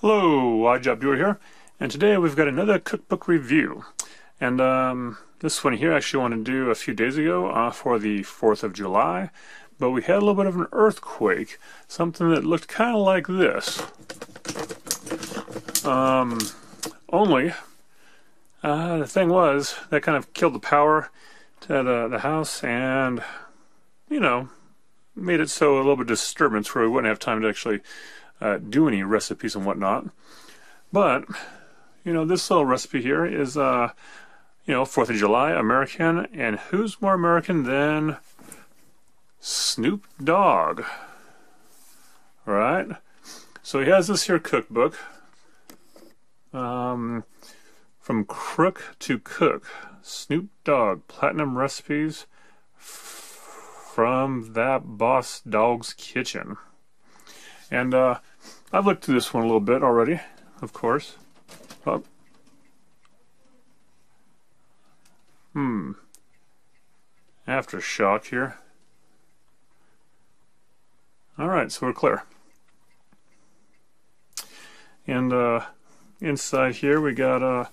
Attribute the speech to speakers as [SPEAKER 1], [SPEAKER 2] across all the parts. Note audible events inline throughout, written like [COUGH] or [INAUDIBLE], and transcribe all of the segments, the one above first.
[SPEAKER 1] Hello, Odd Job Do'er here, and today we've got another cookbook review. And um, this one here I actually wanted to do a few days ago uh, for the 4th of July, but we had a little bit of an earthquake, something that looked kind of like this. Um, only, uh, the thing was, that kind of killed the power to the, the house and, you know, made it so a little bit disturbance where we wouldn't have time to actually uh, do any recipes and whatnot. But, you know, this little recipe here is, uh, you know, 4th of July, American, and who's more American than Snoop Dogg? Right? So he has this here cookbook um, from Crook to Cook Snoop Dogg Platinum Recipes from that Boss Dogg's Kitchen. And uh, I've looked through this one a little bit already, of course. Oh. Hmm. Aftershock here. Alright, so we're clear. And uh, inside here we got, uh,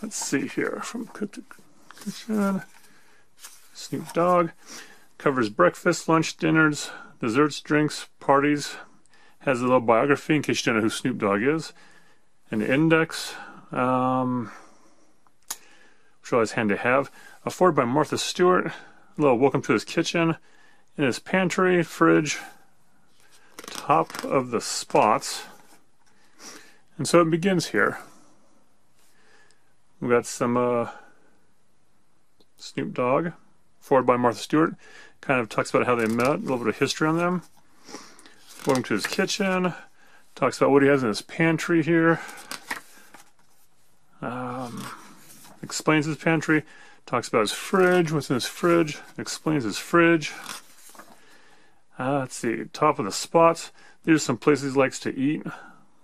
[SPEAKER 1] let's see here, from Cook Kitchen, Snoop Dogg. Covers breakfast, lunch, dinners, desserts, drinks, parties, has a little biography in case you don't know who Snoop Dogg is, an index, um, which always handy to have, afforded by Martha Stewart, a little welcome to his kitchen, in his pantry, fridge, top of the spots. And so it begins here. We've got some uh, Snoop Dogg, foreword by Martha Stewart, kind of talks about how they met, a little bit of history on them. Welcome to his kitchen. Talks about what he has in his pantry here. Um, explains his pantry. Talks about his fridge. What's in his fridge? Explains his fridge. Uh, let's see. Top of the spots. These are some places he likes to eat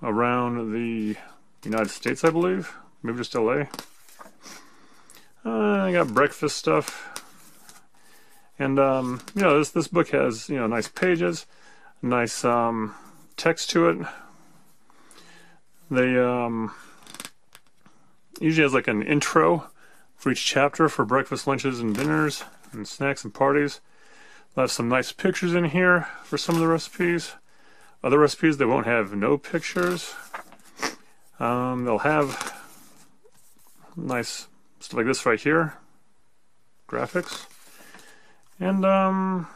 [SPEAKER 1] around the United States, I believe. Maybe just LA. Uh, I got breakfast stuff. And um, you know, this this book has you know nice pages nice um, text to it. They um, usually has like an intro for each chapter for breakfast, lunches, and dinners, and snacks and parties. They'll have some nice pictures in here for some of the recipes. Other recipes they won't have no pictures. Um, they'll have nice stuff like this right here, graphics, and um,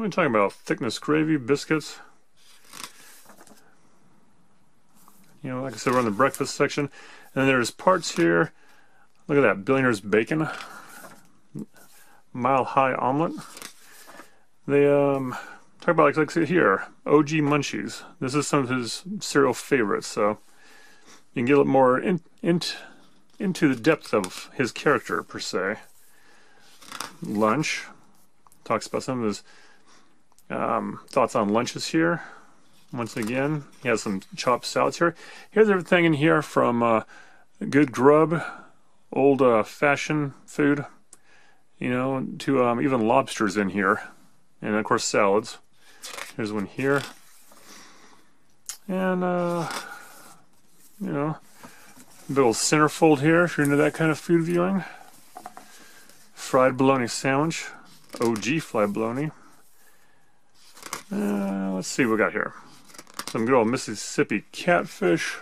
[SPEAKER 1] what are we talking about? Thickness gravy, biscuits. You know, like I said, we're on the breakfast section. And there's parts here. Look at that, billionaire's bacon. Mile high omelet. They um talk about like, like here, OG Munchies. This is some of his cereal favorites, so you can get a little more in, in, into the depth of his character per se. Lunch talks about some of his um, thoughts on lunches here. Once again, he has some chopped salads here. Here's everything in here from uh, good grub, old uh, fashioned food, you know, to um, even lobsters in here. And of course, salads. Here's one here. And, uh, you know, big old centerfold here if you're into that kind of food viewing. Fried bologna sandwich, OG fried bologna. Uh, let's see what we got here. Some good old Mississippi catfish.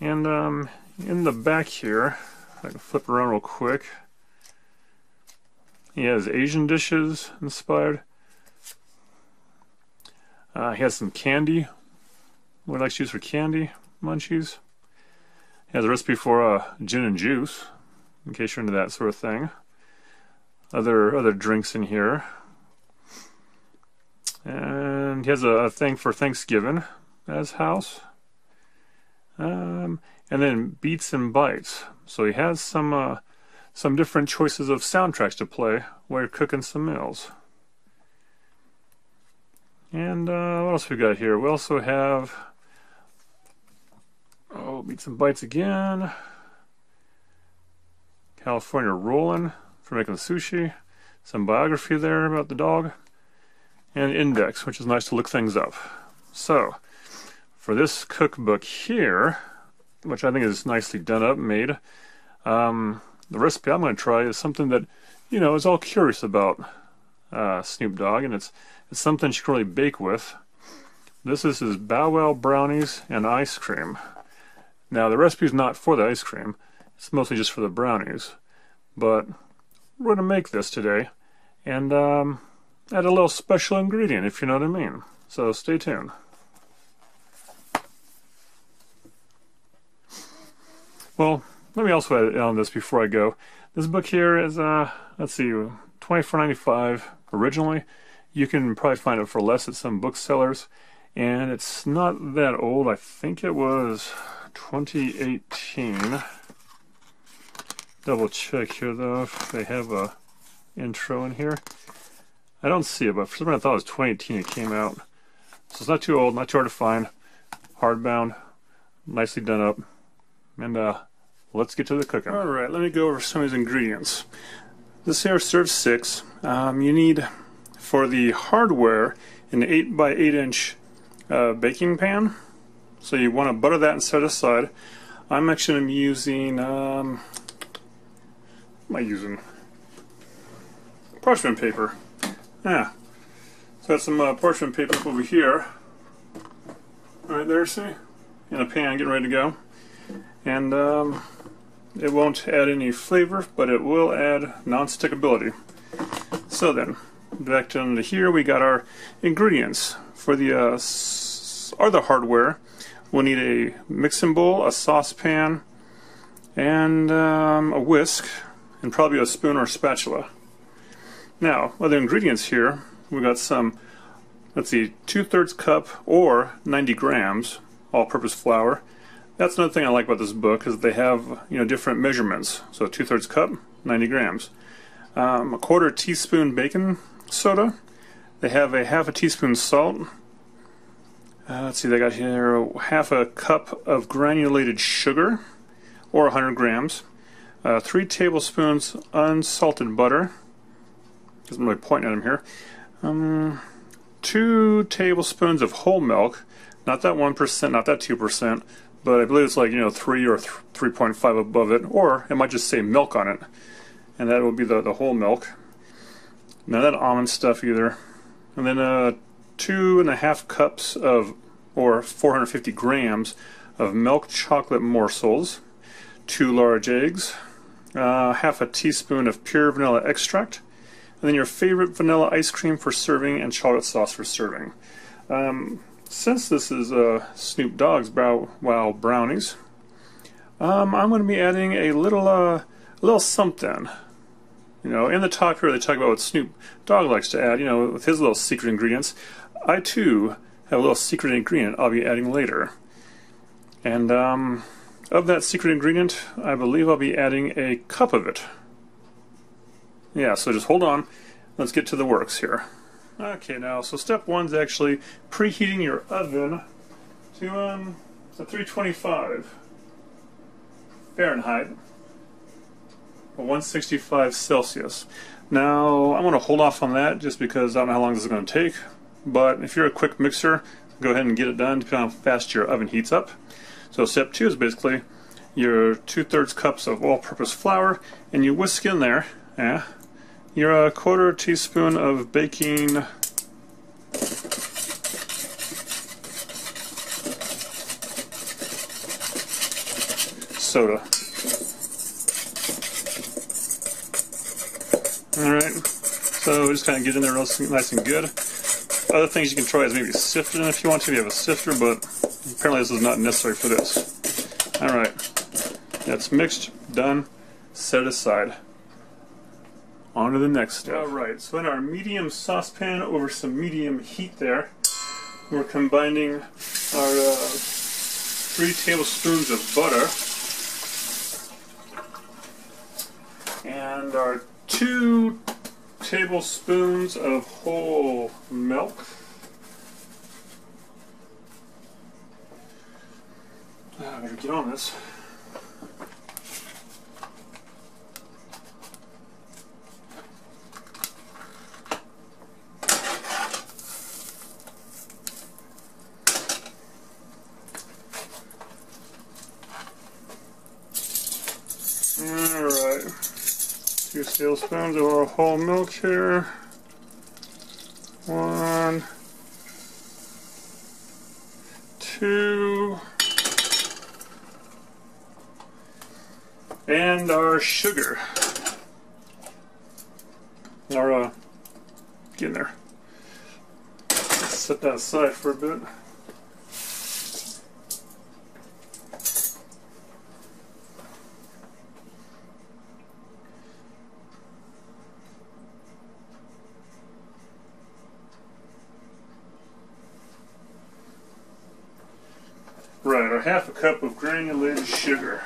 [SPEAKER 1] And um, in the back here, I can flip around real quick. He has Asian dishes inspired. Uh, he has some candy. What I like to use for candy munchies. He has a recipe for uh, gin and juice, in case you're into that sort of thing. Other other drinks in here. And he has a, a thing for Thanksgiving as house. Um, and then Beats and Bites. So he has some uh, some different choices of soundtracks to play while you're cooking some meals. And uh, what else we got here? We also have oh Beats and Bites again. California Rolling for making sushi. Some biography there about the dog and index, which is nice to look things up. So, for this cookbook here, which I think is nicely done up, made, um, the recipe I'm going to try is something that, you know, is all curious about uh, Snoop Dogg, and it's it's something she can really bake with. This is his Bow Wow brownies and ice cream. Now the recipe is not for the ice cream; it's mostly just for the brownies. But we're going to make this today, and um, add a little special ingredient, if you know what I mean. So stay tuned. Well, let me also add on this before I go. This book here is, uh, let's see, twenty four ninety five originally. You can probably find it for less at some booksellers, and it's not that old. I think it was 2018. Double check here though if they have a intro in here. I don't see it, but for some reason I thought it was 2018 it came out. So it's not too old, not too hard to find. Hardbound, nicely done up, and uh, let's get to the cooking. All right, let me go over some of these ingredients. This here serves six. Um, you need, for the hardware, an 8 by 8 inch uh, baking pan. So you want to butter that and set aside. I'm actually using, um, am I using? Parchment paper. Yeah. So got some uh, parchment paper over here. Right there, see? In a pan, getting ready to go. And um, it won't add any flavor, but it will add non-stickability. So then, back down to here, we got our ingredients. For the uh, the hardware, we'll need a mixing bowl, a saucepan, and um, a whisk, and probably a spoon or spatula. Now, other ingredients here, we got some, let's see, two-thirds cup or 90 grams all-purpose flour, that's another thing I like about this book is they have you know different measurements. So two thirds cup, 90 grams. Um, a quarter teaspoon baking soda. They have a half a teaspoon salt. Uh, let's see, they got here half a cup of granulated sugar, or 100 grams. Uh, three tablespoons unsalted butter. Because I'm really pointing at them here. Um, two tablespoons of whole milk. Not that 1%, not that 2% but I believe it's like you know three or three point five above it, or it might just say milk on it, and that would be the the whole milk. None of that almond stuff either, and then uh, two and a half cups of or 450 grams of milk chocolate morsels, two large eggs, uh, half a teaspoon of pure vanilla extract, and then your favorite vanilla ice cream for serving and chocolate sauce for serving. Um, since this is uh, Snoop Dogg's Bow Wow Brownies, um, I'm going to be adding a little, uh, a little something. You know, in the top here they talk about what Snoop Dogg likes to add, you know, with his little secret ingredients. I too have a little secret ingredient I'll be adding later. And um, of that secret ingredient, I believe I'll be adding a cup of it. Yeah, so just hold on. Let's get to the works here. Okay, now, so step one is actually preheating your oven to um, to 325 Fahrenheit, or 165 Celsius. Now, I'm going to hold off on that just because I don't know how long this is going to take, but if you're a quick mixer, go ahead and get it done depending on how fast your oven heats up. So step two is basically your two-thirds cups of all-purpose flour, and you whisk in there, yeah, your uh, quarter teaspoon of baking soda. Alright, so just kind of get in there real nice and good. Other things you can try is maybe sift it in if you want to, if you have a sifter, but apparently this is not necessary for this. Alright, that's mixed, done, set aside. On to the next step. Alright, so in our medium saucepan over some medium heat there, we're combining our uh, three tablespoons of butter and our two tablespoons of whole milk. Ah, I better get on this. Two tablespoons of our whole milk here. One, two, and our sugar. Our, uh, get in there. Set that aside for a bit. Right, or half a cup of granulated sugar.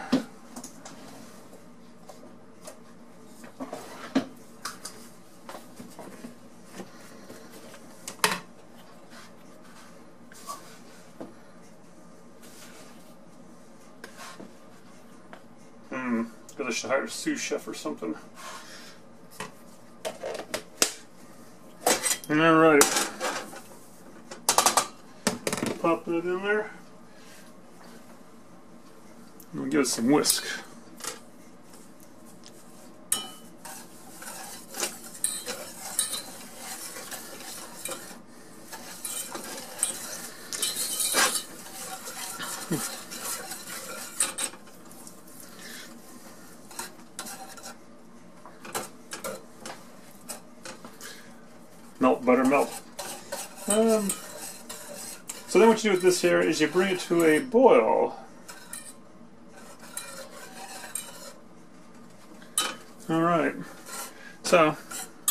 [SPEAKER 1] Hmm, I should hire a sous chef or something. Alright. Pop that in there. We'll give it some whisk. melt, butter, melt. Um, so then what you do with this here is you bring it to a boil. Alright, so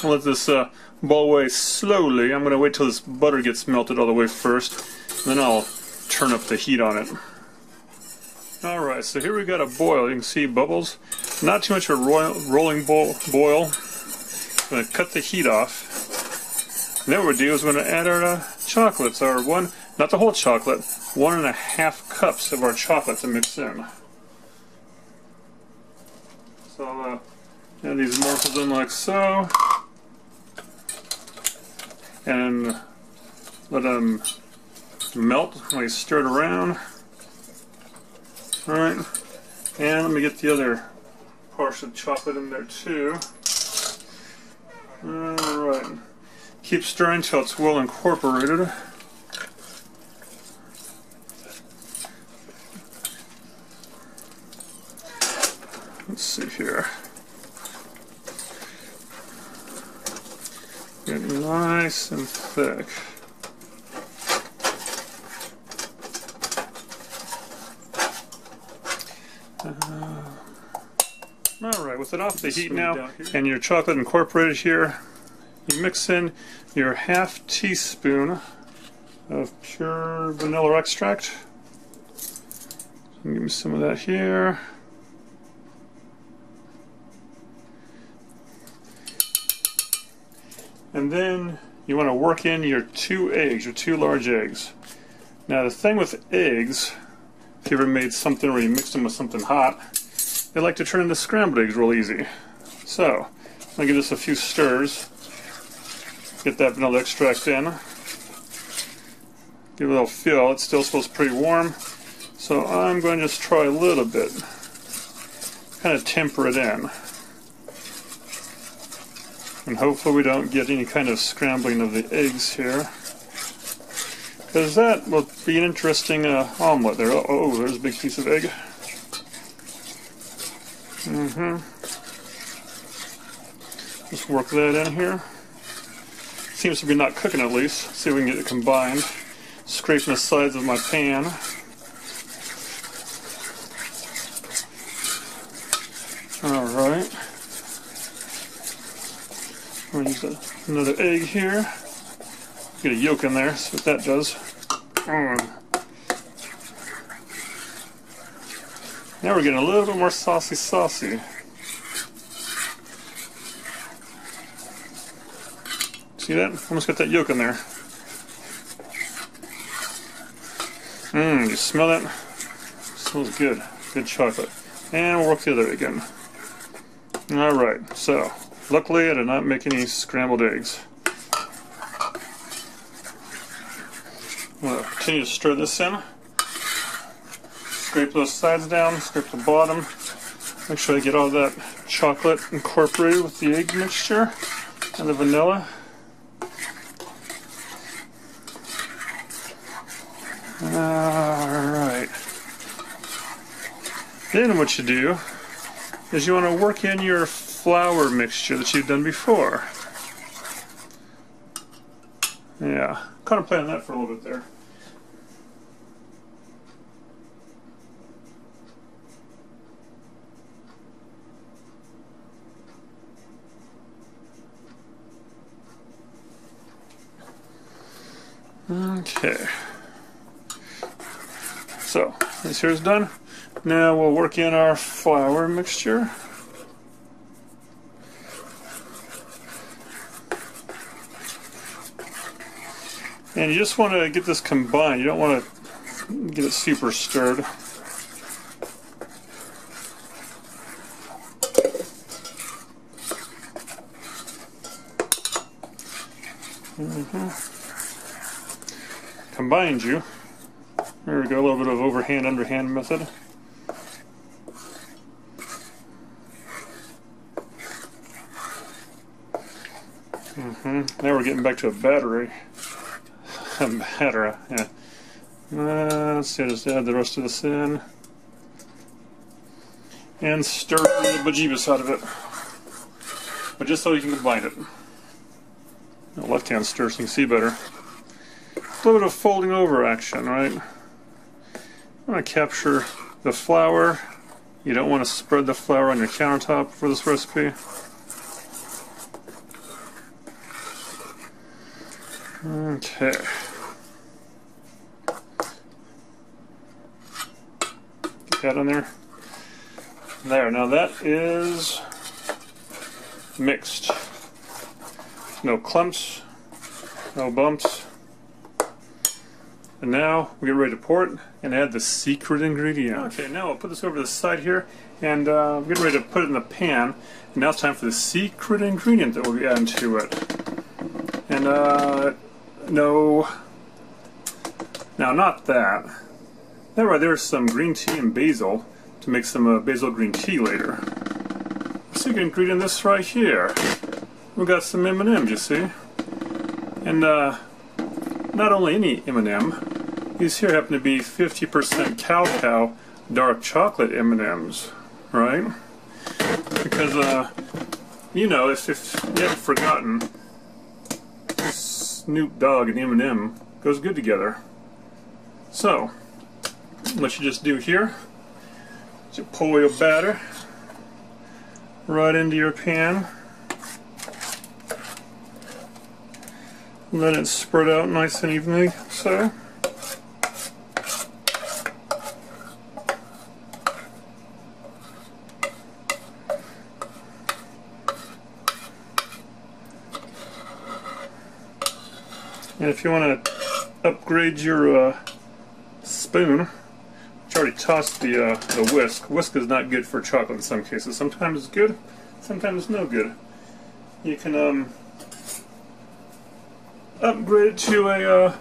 [SPEAKER 1] I'll let this uh, boil away slowly. I'm going to wait till this butter gets melted all the way first, then I'll turn up the heat on it. Alright, so here we got a boil. You can see bubbles. Not too much of a rolling boil. boil. I'm going to cut the heat off. And then what we'll do is we're going to add our uh, chocolates, our one, not the whole chocolate, one and a half cups of our chocolate to mix in. So uh, add these morsels in like so. And let them melt when you stir it around. Alright, and let me get the other portion chocolate in there too. Alright, keep stirring till it's well incorporated. Let's see here. Get nice and thick. Uh, Alright, with it off the heat now and your chocolate incorporated here, you mix in your half teaspoon of pure vanilla extract. Give me some of that here. And then you want to work in your two eggs, your two large eggs. Now the thing with eggs, if you ever made something where you mixed them with something hot, they like to turn into scrambled eggs real easy. So, I'm going to give this a few stirs. Get that vanilla extract in. Give it a little feel. It's still supposed to be pretty warm. So I'm going to just try a little bit. Kind of temper it in. And hopefully we don't get any kind of scrambling of the eggs here. Because that will be an interesting uh, omelet there. Oh, there's a big piece of egg. Mm-hmm. Just work that in here. Seems to be not cooking at least. See if we can get it combined. Scraping the sides of my pan. Alright. We'll use another egg here. Get a yolk in there, see what that does. Mm. Now we're getting a little bit more saucy saucy. See that? Almost got that yolk in there. Mmm, you smell that? Smells good. Good chocolate. And we'll work the other again. Alright, so luckily I did not make any scrambled eggs. I'm going to continue to stir this in. Scrape those sides down, scrape the bottom. Make sure I get all that chocolate incorporated with the egg mixture and the vanilla. Alright. Then what you do is you want to work in your flour mixture that you've done before. Yeah, kind of playing that for a little bit there. Okay. So, this here is done. Now we'll work in our flour mixture. And you just want to get this combined. You don't want to get it super stirred. Mm -hmm. Combined you. There we go, a little bit of overhand, underhand method. Mm -hmm. Now we're getting back to a battery. [LAUGHS] Better, yeah. Uh, let's see, just add the rest of this in. And stir the bejeebus out of it. But just so you can combine it. The left hand stir so you can see better. A little bit of folding over action, right? I want to capture the flour. You don't want to spread the flour on your countertop for this recipe. Okay. That on there. There, now that is mixed. No clumps, no bumps. And now we get ready to pour it and add the secret ingredient. Okay, now I'll put this over to the side here and uh, get ready to put it in the pan. And now it's time for the secret ingredient that we'll be adding to it. And uh, no, now not that. That right there's some green tea and basil to make some uh, basil green tea later. Secret ingredient this right here. We got some M&M's, you see. And uh, not only any M&M, these here happen to be 50% cacao dark chocolate M&Ms, right? Because, uh, you know, if, if you haven't forgotten, Snoop Dogg and M&M goes good together. So, what you just do here is you pour your batter right into your pan. Let it spread out nice and evenly, so. And if you want to upgrade your uh, spoon, already tossed the, uh, the whisk. Whisk is not good for chocolate in some cases. Sometimes it's good, sometimes it's no good. You can um, upgrade it to a uh,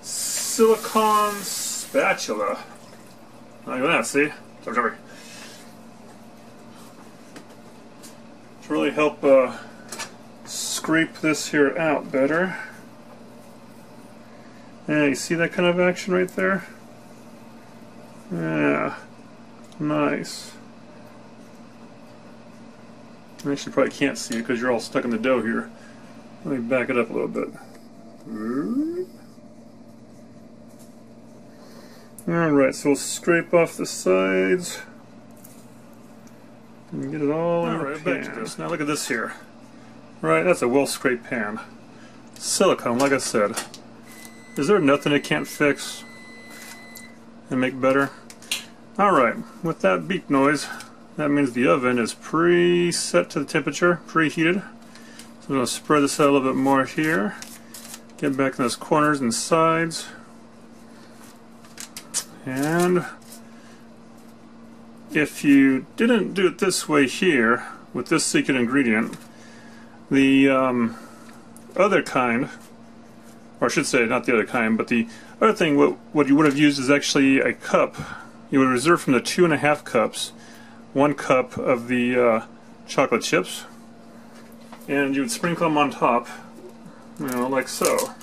[SPEAKER 1] silicone spatula. Like that, see? To really help uh, scrape this here out better. Yeah, you see that kind of action right there? Yeah, nice. I actually probably can't see it because you're all stuck in the dough here. Let me back it up a little bit. Alright, so we'll scrape off the sides and get it all, all in right, pan. Back to this. Now look at this here. Right, that's a well scraped pan. Silicone, like I said. Is there nothing it can't fix and make better? Alright, with that beep noise, that means the oven is pre-set to the temperature, preheated. So I'm going to spread this out a little bit more here. Get back in those corners and sides. And if you didn't do it this way here, with this secret ingredient, the um, other kind or I should say not the other kind, but the other thing what, what you would have used is actually a cup. You would reserve from the two and a half cups one cup of the uh, chocolate chips, and you would sprinkle them on top, you know, like so.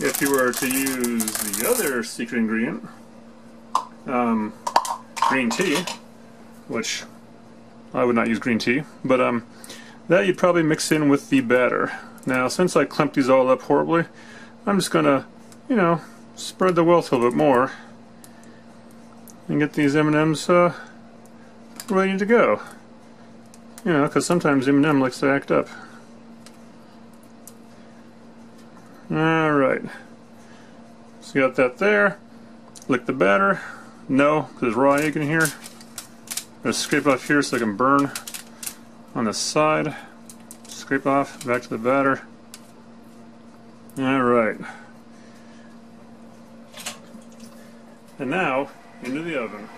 [SPEAKER 1] If you were to use the other secret ingredient, um, green tea, which I would not use green tea, but um, that you'd probably mix in with the batter. Now, since I clumped these all up horribly, I'm just gonna, you know, spread the wealth a little bit more and get these M&Ms uh, ready to go. You know, because sometimes M&M likes to act up. Alright. So got that there. Lick the batter. No, because there's raw egg in here. I'm going to scrape off here so I can burn on the side. Scrape off, back to the batter. Alright. And now, into the oven.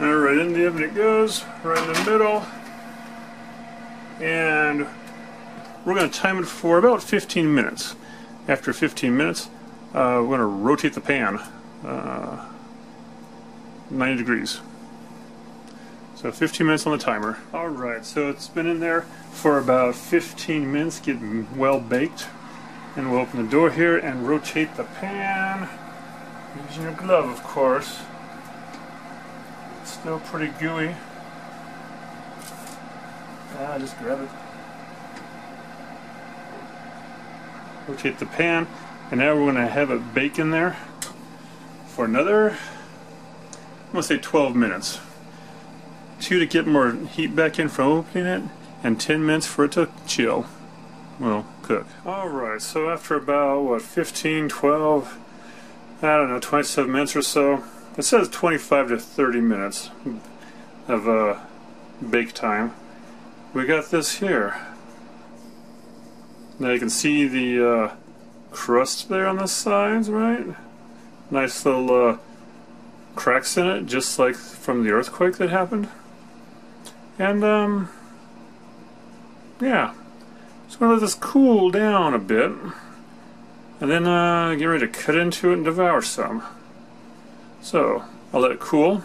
[SPEAKER 1] Alright, in the oven it goes, right in the middle. And we're going to time it for about 15 minutes. After 15 minutes, uh, we're going to rotate the pan uh, 90 degrees. So 15 minutes on the timer. Alright, so it's been in there for about 15 minutes, getting well baked. And we'll open the door here and rotate the pan. Using your glove, of course. It's still pretty gooey. Ah, just grab it. Rotate the pan. And now we're going to have it bake in there for another, I'm going to say 12 minutes. Two to get more heat back in from opening it, and 10 minutes for it to chill. Well, cook. Alright, so after about, what, 15, 12, I don't know, 27 minutes or so, it says 25 to 30 minutes of uh, bake time. We got this here. Now you can see the uh, crust there on the sides, right? Nice little uh, cracks in it, just like from the earthquake that happened. And, um, yeah. Just gonna let this cool down a bit. And then uh, get ready to cut into it and devour some. So, I'll let it cool.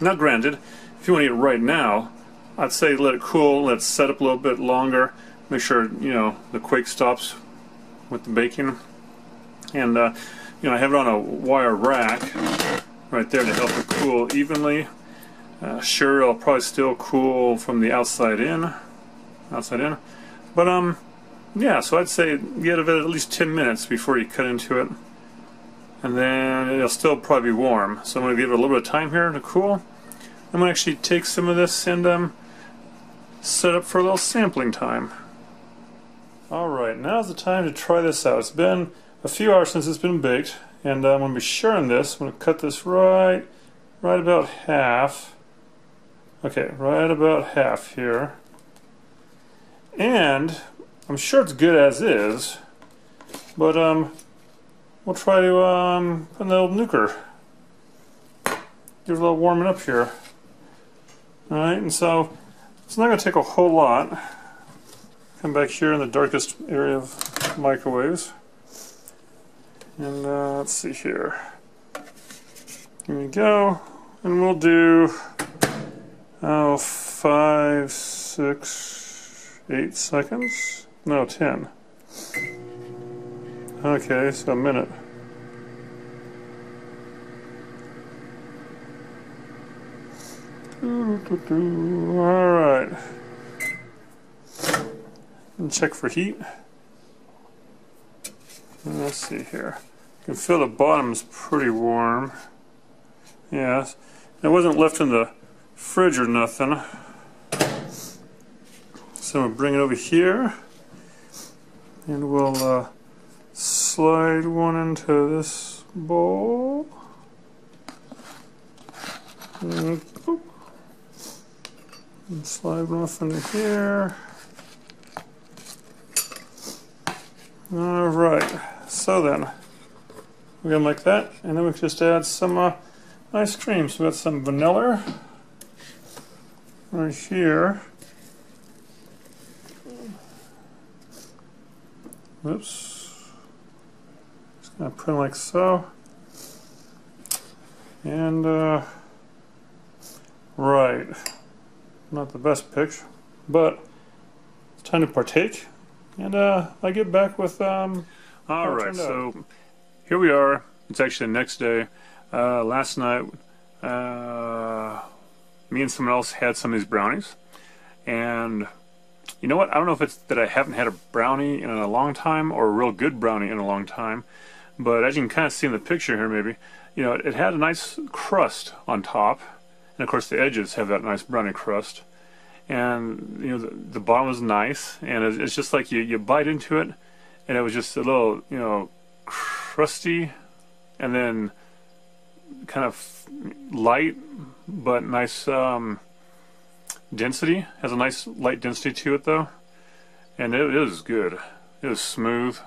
[SPEAKER 1] Now granted, if you want to eat it right now, I'd say let it cool, let it set up a little bit longer, make sure, you know, the quake stops with the baking. And, uh, you know, I have it on a wire rack right there to help it cool evenly. Uh, sure, it'll probably still cool from the outside in, outside in. But, um, yeah, so I'd say give it at least 10 minutes before you cut into it. And then it'll still probably be warm. So I'm going to give it a little bit of time here to cool. I'm going to actually take some of this and um, set up for a little sampling time. Alright, now's the time to try this out. It's been a few hours since it's been baked, and I'm going to be sharing this. I'm going to cut this right, right about half. Okay, right about half here. And I'm sure it's good as is, but um, we'll try to um, put in the old nuker. Give it a little warming up here. Alright, and so it's not going to take a whole lot. Come back here in the darkest area of microwaves. And uh, let's see here. Here we go. And we'll do, oh, five, six, eight seconds? No, ten. Okay, so a minute. Alright. And check for heat. Let's see here. You can feel the bottom's pretty warm. Yes. It wasn't lifting the fridge or nothing. So we'll bring it over here. And we'll uh, slide one into this bowl. And, and slide one off into here. All right, so then we're gonna like that, and then we can just add some uh, ice cream. So we got some vanilla right here. Oops. It's gonna print like so. And uh, right, not the best picture, but it's time to partake. And uh, I get back with um. All right, so here we are. It's actually the next day. Uh, last night, uh, me and someone else had some of these brownies, and you know what? I don't know if it's that I haven't had a brownie in a long time or a real good brownie in a long time, but as you can kind of see in the picture here, maybe you know, it had a nice crust on top, and of course the edges have that nice brownie crust. And you know, the, the bottom was nice, and it's, it's just like you you bite into it, and it was just a little you know crusty, and then kind of light but nice um, density. Has a nice light density to it though, and it is good. It is smooth.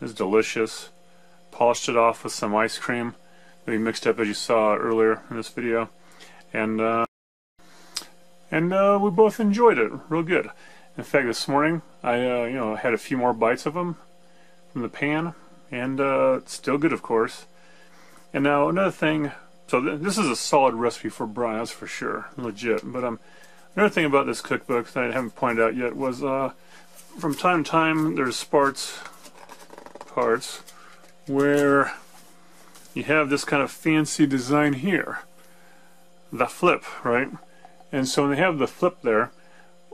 [SPEAKER 1] It is delicious. Polished it off with some ice cream that we mixed up as you saw earlier in this video. And uh, and uh, we both enjoyed it real good. In fact, this morning I uh, you know had a few more bites of them from the pan, and uh, still good, of course. And now another thing. So th this is a solid recipe for brine, that's for sure, legit. But um, another thing about this cookbook that I haven't pointed out yet was uh, from time to time there's parts parts where you have this kind of fancy design here. The flip, right? And so when they have the flip there,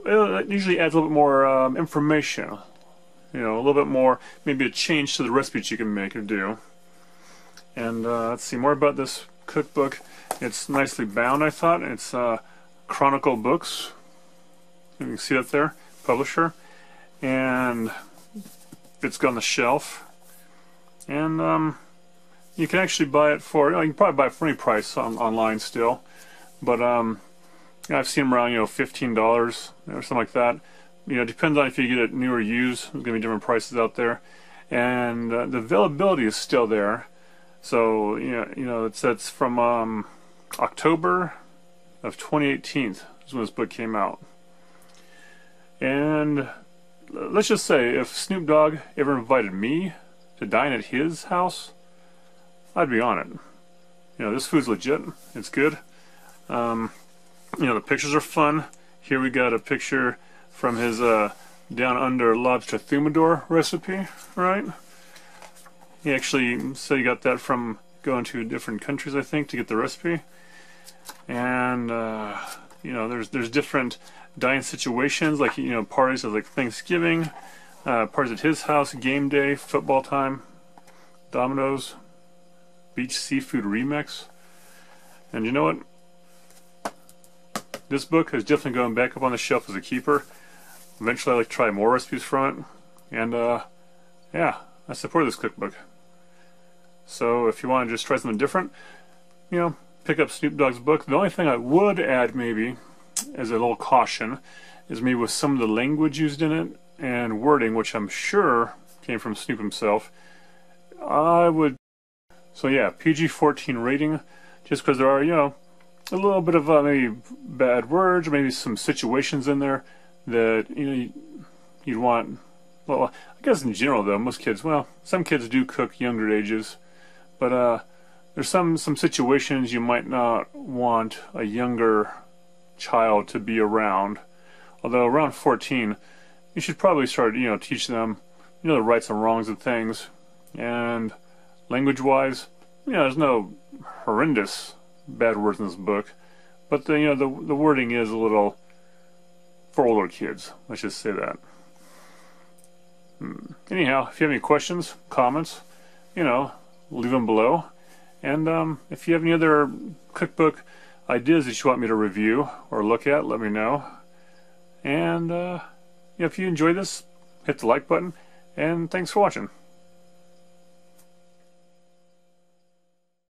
[SPEAKER 1] it usually adds a little bit more um, information. You know, a little bit more, maybe a change to the recipe that you can make or do. And uh, let's see more about this cookbook. It's nicely bound, I thought. It's uh, Chronicle Books. You can see that there, publisher. And it's on the shelf. And um, you can actually buy it for, you, know, you can probably buy it for any price on, online still. But um, I've seen them around, you know, $15 or something like that. You know, it depends on if you get it new or used. There's going to be different prices out there. And uh, the availability is still there. So, you know, you know it's, it's from um, October of 2018 is when this book came out. And let's just say if Snoop Dogg ever invited me to dine at his house, I'd be on it. You know, this food's legit. It's good. Um, you know, the pictures are fun. Here we got a picture from his uh, down under lobster thermidor recipe, right? He actually said he got that from going to different countries, I think, to get the recipe. And uh, you know, there's there's different dining situations, like you know, parties of like Thanksgiving, uh, parties at his house, game day, football time, Domino's, Beach Seafood Remix. And you know what? This book is definitely going back up on the shelf as a keeper. Eventually I'd like to try more recipes from it. And uh, yeah, I support this cookbook. So if you want to just try something different, you know, pick up Snoop Dogg's book. The only thing I would add maybe, as a little caution, is maybe with some of the language used in it and wording, which I'm sure came from Snoop himself, I would so yeah, PG-14 rating, just because there are, you know, a little bit of uh, maybe bad words, or maybe some situations in there that, you know, you'd want, well, I guess in general though, most kids, well, some kids do cook younger ages, but uh, there's some, some situations you might not want a younger child to be around. Although around 14, you should probably start, you know, teach them, you know, the rights and wrongs of things. And Language wise, you know, there's no horrendous bad words in this book, but the, you know, the, the wording is a little for older kids. Let's just say that. Hmm. Anyhow, if you have any questions, comments, you know, leave them below. And um, if you have any other cookbook ideas that you want me to review or look at, let me know. And uh, if you enjoyed this, hit the like button. And thanks for watching.